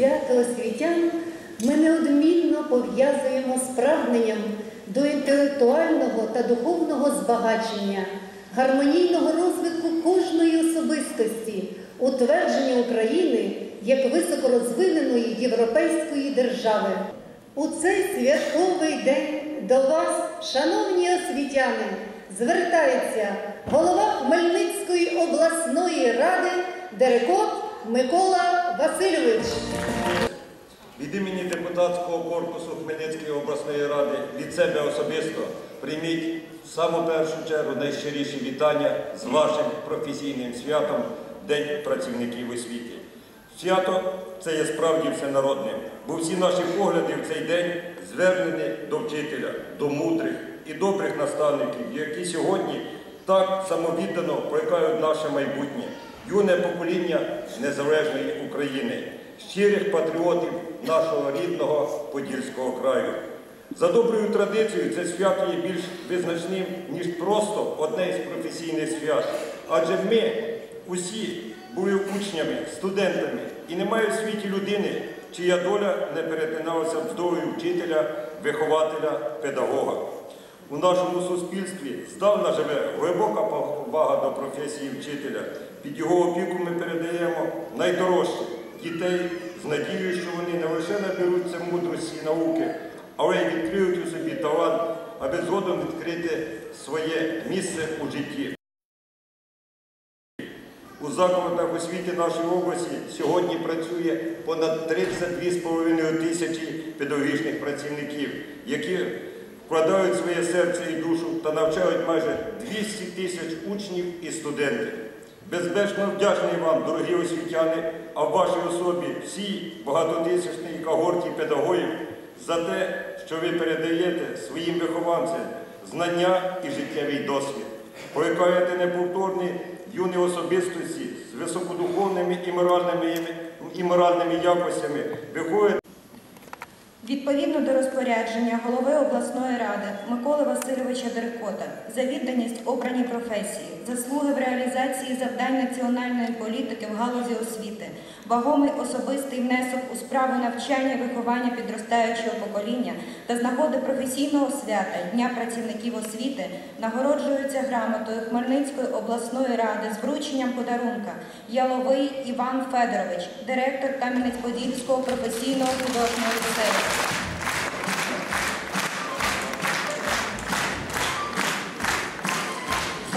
свято освітян ми неодмінно пов'язуємо з прагненням до інтелектуального та духовного збагачення, гармонійного розвитку кожної особистості, утвердження України як високорозвиненої європейської держави. У цей святковий день до вас, шановні освітяни, звертається голова Хмельницької обласної ради Дерекот Микола Васильович. Від імені депутатського корпусу Хмельницької обласної ради від себе особисто прийміть в саму першу чергу найщиріші вітання з вашим професійним святом День працівників освіти. Свято це є справді всенародним, бо всі наші погляди в цей день звернені до вчителя, до мудрих і добрих наставників, які сьогодні так самовіддано плекають наше майбутнє, юне покоління незалежної України, щирих патріотів нашого рідного Подільського краю. За доброю традицією це свято є більш визначним, ніж просто одне із професійних свят. Адже ми усі були учнями, студентами, і немає в світі людини, чия доля не перетиналася долею вчителя, вихователя, педагога. У нашому суспільстві здавна живе глибока повага до професії вчителя. Під його опіку ми передаємо найдорожче дітей з надією, що вони не лише наберуться мудрості і науки, але й відкриють у собі талант, аби згодом відкрити своє місце у житті. У закладах освіти нашої області сьогодні працює понад 32,5 тисячі педагогічних працівників, які вкладають своє серце і душу та навчають майже 200 тисяч учнів і студентів. Безбечно вдячний вам, дорогі освітяни, а в вашій особі всій багатотисячній когорті педагогів за те, що ви передаєте своїм вихованцям знання і життєвий досвід. Плекаєте неповторні юні особистості з високодуховними і моральними, і моральними якостями, виходять Відповідно до розпорядження голови обласної ради Миколи Васильовича Деркота за відданість обраній професії, заслуги в реалізації завдань національної політики в галузі освіти, вагомий особистий внесок у справу навчання і виховання підростаючого покоління та з нагоди професійного свята Дня працівників освіти нагороджується грамотою Хмельницької обласної ради з врученням подарунка Яловий Іван Федорович, директор Кам'янець-Подільського професійного художнього ліцею.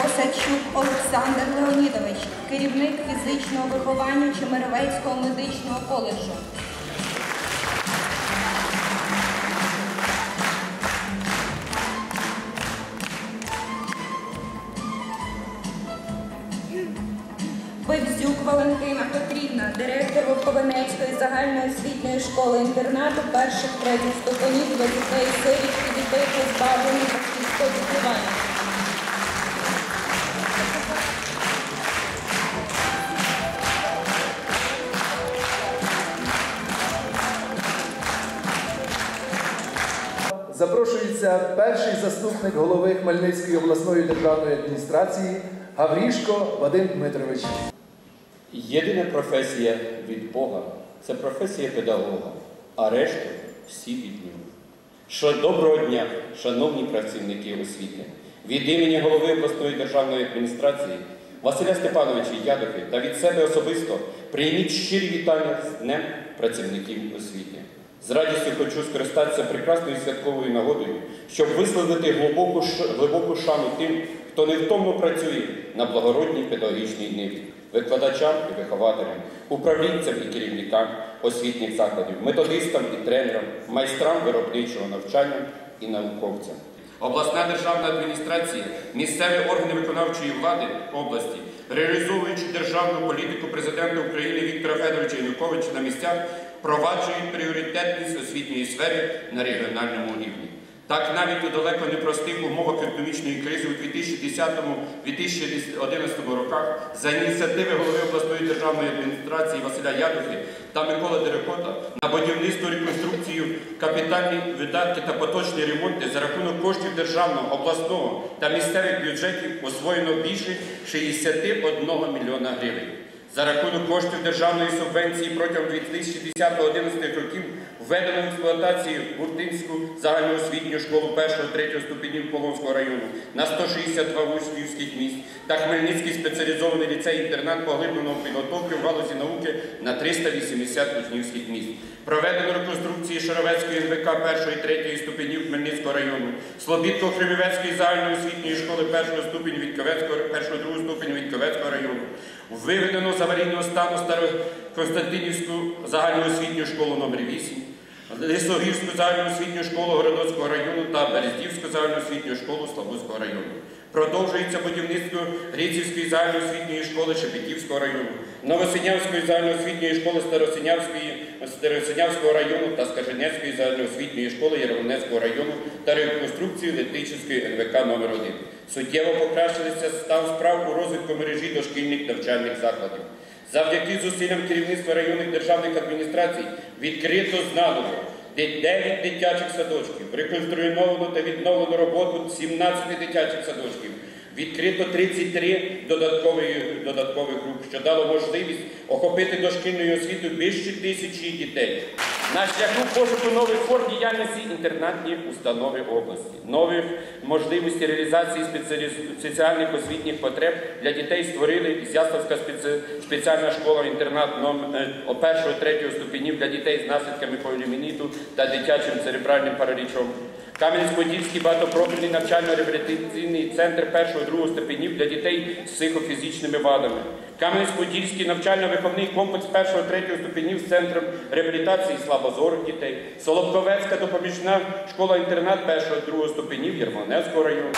Осадчук Олександр Леонідович, керівник фізичного виховання Чемеровецького медичного коледжу. Бевзюк Валентина Петрівна, директор Вовковенецької загальноосвітньої школи-інтернату перших третіх ступенів для дітей сиріт і дітей позбавлених батьківського піклування. Запрошується перший заступник голови Хмельницької обласної державної адміністрації Гаврішко Вадим Дмитрович. Єдина професія від Бога це професія педагога, а решту всі від нього. Що доброго дня, шановні працівники освіти, від імені голови обласної державної адміністрації Василя Степановича Ядохи та від себе особисто прийміть щирі вітання з Днем працівників освіти. З радістю хочу скористатися прекрасною святковою нагодою, щоб висловити глибоку, глибоку шану тим, хто невтомно працює на благородній педагогічній ниві, викладачам і вихователям, управлінцям і керівникам освітніх закладів, методистам і тренерам, майстрам виробничого навчання і науковцям. Обласна державна адміністрація, місцеві органи виконавчої влади області, реалізовуючи державну політику президента України Віктора Федоровича Януковича на місцях, впроваджують пріоритетність освітньої сфери на регіональному рівні. Так, навіть у далеко непростих умовах економічної кризи у 2010-2011 роках за ініціативи голови обласної державної адміністрації Василя Ядухи та Миколи Дерекота на будівництво, реконструкцію, капітальні видатки та поточні ремонти за рахунок коштів державного, обласного та місцевих бюджетів освоєно більше 61 мільйона гривень. За рахунок коштів державної субвенції протягом 2010-2011 років введено в експлуатацію Гуртинську загальноосвітню школу 1-3 ступенів Полонського району на 162 учнівських місць та Хмельницький спеціалізований ліцей-інтернат поглибленої підготовки в галузі науки на 380 учнівських місць. Проведено реконструкції Шаровецької НВК 1-3 ступенів Хмельницького району, Слобідко-Кремівецької загальноосвітньої школи 1 ступеню Вітьковецького, 1-2 ступеню Вітьковецького району. Виведено з аварійного стану Староконстантинівську загальноосвітню школу номер 8 Лисогірську загальноосвітню школу Городоцького району та Берездівську загальноосвітню школу Слободського району. Продовжується будівництво Грицівської загальноосвітньої школи Шепетівського району, Новосинявської загальноосвітньої школи Старосинявського району та Скаженецької загальноосвітньої школи Яровнецького району та реконструкцію Летичівської НВК номер 1 Суттєво покращилися став справ у розвитку мережі дошкільних навчальних закладів. Завдяки зусиллям керівництва районних державних адміністрацій відкрито знаново де 9 дитячих садочків, реконструйовано та відновлено роботу 17 дитячих садочків, відкрито 33 додаткові, додаткових груп, що дало можливість охопити дошкільною освітою більше тисячі дітей. На шляху пошуку нових форм діяльності інтернатні установи області, нових можливостей реалізації спеціальних освітніх потреб для дітей створили Ізяславська спеціальна школа-інтернат номер 1-3 ступенів для дітей з наслідками поліоміеліту та дитячим церебральним паралічом. Кам'янець-Подільський багатопрофільний навчально-реабілітаційний центр 1-2 ступенів для дітей з психофізичними вадами. Кам'янець-Подільський навчально-виховний комплекс 1-3 ступенів з центром реабілітації слабозорих дітей. Солодковецька допоміжна школа-інтернат 1-2 ступенів Єрмолинецького району.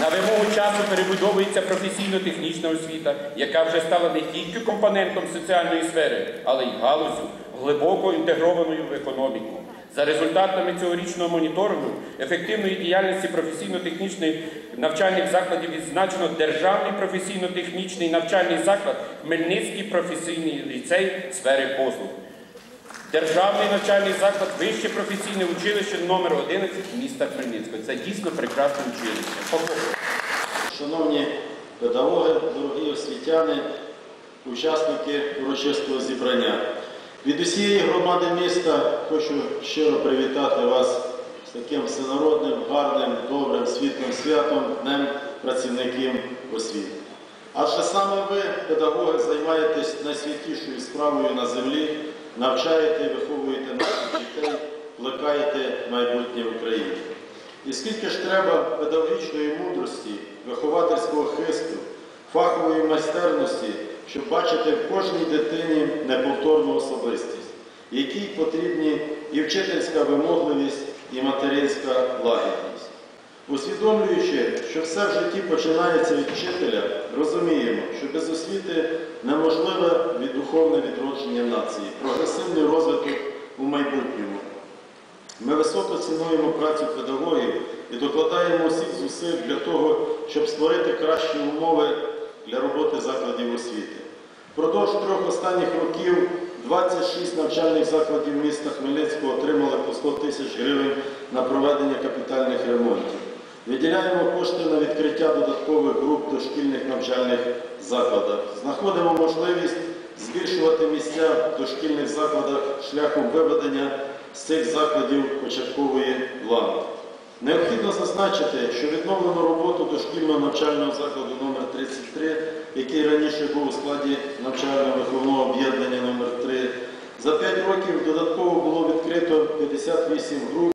На вимогу часу перебудовується професійно-технічна освіта, яка вже стала не тільки компонентом соціальної сфери, але й галузю, глибоко інтегрованою в економіку. За результатами цьогорічного моніторингу ефективної діяльності професійно-технічних навчальних закладів відзначено Державний професійно-технічний навчальний заклад Хмельницький професійний ліцей сфери послуг. Державний навчальний заклад Вище професійне училище номер 11 міста Хмельницького. Це дійсно прекрасне училище. Шановні педагоги, дорогі освітяни, учасники урочистого зібрання. Від усієї громади міста хочу щиро привітати вас з таким всенародним, гарним, добрим, світлим святом Днем працівників освіти. Адже саме ви, педагоги, займаєтесь найсвятішою справою на землі, навчаєте і виховуєте наших дітей, плекаєте майбутнє України. І скільки ж треба педагогічної мудрості, виховательського хисту, фахової майстерності, щоб бачити в кожній дитині неповторну особистість, якій потрібні і вчительська вимогливість, і материнська лагідність. Усвідомлюючи, що все в житті починається від вчителя, розуміємо, що без освіти неможливе віддуховне відродження нації, прогресивний розвиток у майбутньому. Ми високо цінуємо працю педагогів і докладаємо усіх зусиль для того, щоб створити кращі умови для роботи закладів освіти. Впродовж трьох останніх років 26 навчальних закладів міста Хмельницького отримали по 100 тисяч гривень на проведення капітальних ремонтів. Виділяємо кошти на відкриття додаткових груп дошкільних навчальних закладах. Знаходимо можливість збільшувати місця в дошкільних закладах шляхом виведення з цих закладів початкової ланки. Необхідно зазначити, що відновлено роботу дошкільного навчального закладу номер 33 який раніше був у складі навчально-виховного об'єднання номер 3 За 5 років додатково було відкрито 58 груп